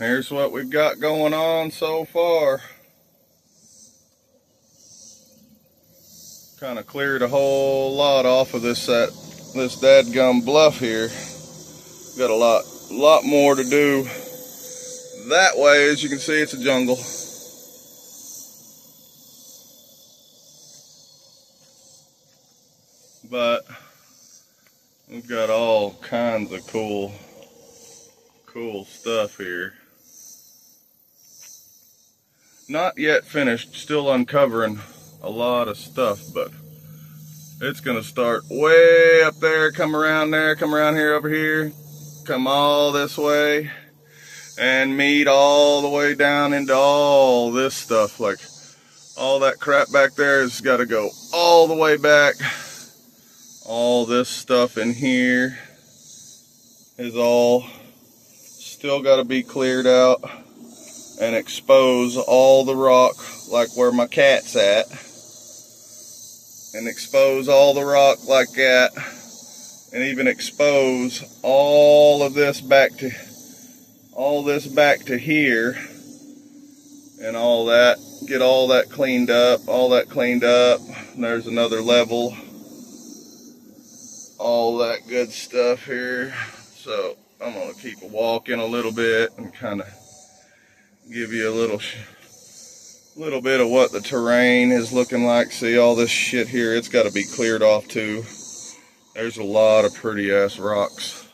here's what we've got going on so far. Kind of cleared a whole lot off of this that this dadgum bluff here. Got a lot lot more to do that way. As you can see, it's a jungle. But we've got all kinds of cool cool stuff here. Not yet finished, still uncovering a lot of stuff, but it's gonna start way up there, come around there, come around here over here, come all this way, and meet all the way down into all this stuff. Like all that crap back there has gotta go all the way back. All this stuff in here is all still got to be cleared out and expose all the rock like where my cat's at and expose all the rock like that and even expose all of this back to all this back to here and all that get all that cleaned up all that cleaned up there's another level all that good stuff here. So I'm to keep walking a little bit and kind of give you a little little bit of what the terrain is looking like. See all this shit here, it's got to be cleared off too. There's a lot of pretty ass rocks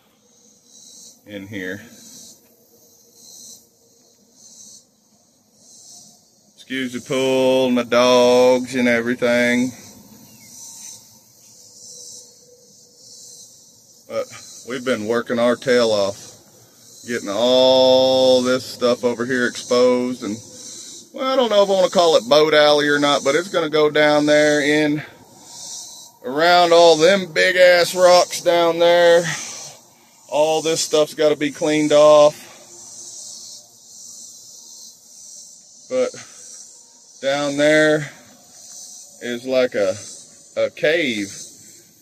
in here. Excuse the pool, my dogs and everything. But we've been working our tail off getting all this stuff over here exposed and well, I don't know if I want to call it boat alley or not, but it's going to go down there in around all them big ass rocks down there. All this stuff's got to be cleaned off. But down there is like a, a cave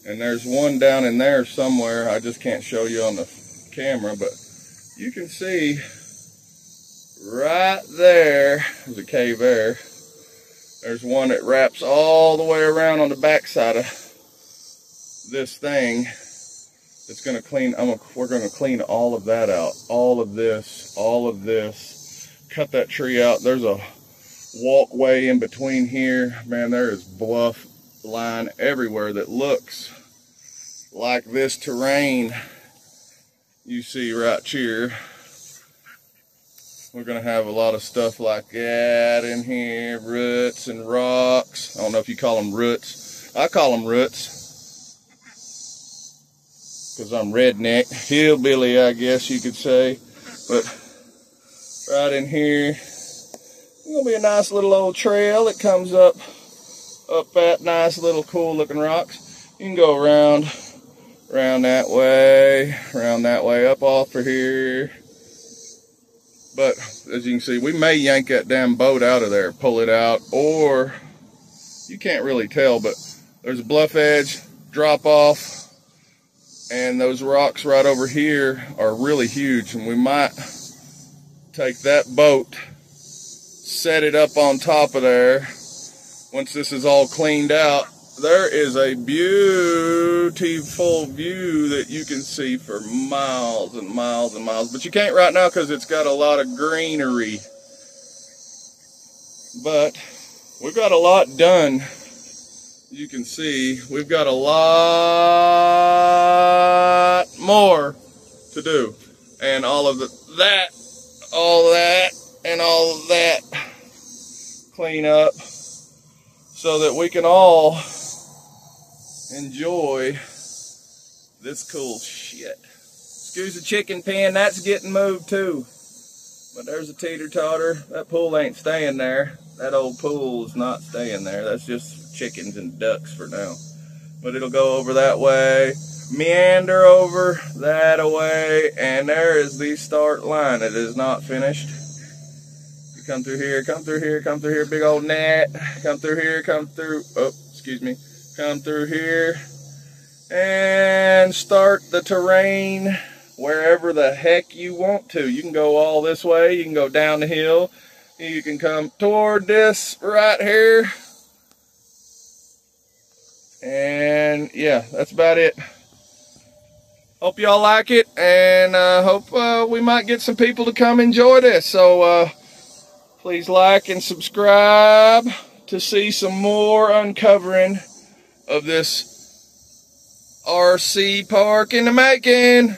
and there's one down in there somewhere. I just can't show you on the camera, but you can see right there, there's a cave there. There's one that wraps all the way around on the backside of this thing. It's going to clean, I'm a, we're going to clean all of that out. All of this, all of this. Cut that tree out. There's a walkway in between here. Man, there is bluff line everywhere that looks like this terrain you see right here. We're going to have a lot of stuff like that in here, roots and rocks. I don't know if you call them roots. I call them roots because I'm redneck, hillbilly, I guess you could say. But right in here, going to be a nice little old trail that comes up up that nice little cool looking rocks. You can go around, around that way, around that way, up off of here. But as you can see, we may yank that damn boat out of there, pull it out, or you can't really tell, but there's a bluff edge, drop off, and those rocks right over here are really huge, and we might take that boat, set it up on top of there, once this is all cleaned out, there is a beautiful view that you can see for miles and miles and miles. But you can't right now because it's got a lot of greenery. But we've got a lot done. You can see we've got a lot more to do. And all of the, that, all that, and all that clean up so that we can all enjoy this cool shit. Excuse the chicken pen, that's getting moved too. But there's a teeter-totter. That pool ain't staying there. That old pool is not staying there. That's just chickens and ducks for now. But it'll go over that way, meander over that away, and there is the start line. It is not finished You come through here, come through here, come through here, big old net, come through here, come through, oh, excuse me, come through here, and start the terrain wherever the heck you want to. You can go all this way, you can go down the hill, you can come toward this right here. And yeah, that's about it. Hope y'all like it, and uh, hope uh, we might get some people to come enjoy this. So uh, please like and subscribe to see some more uncovering of this RC park in the making.